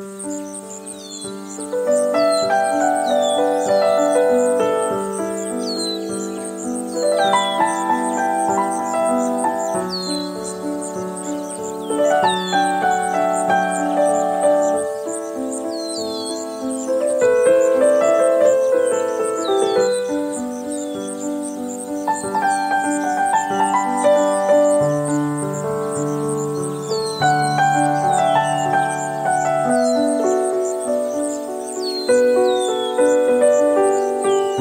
Música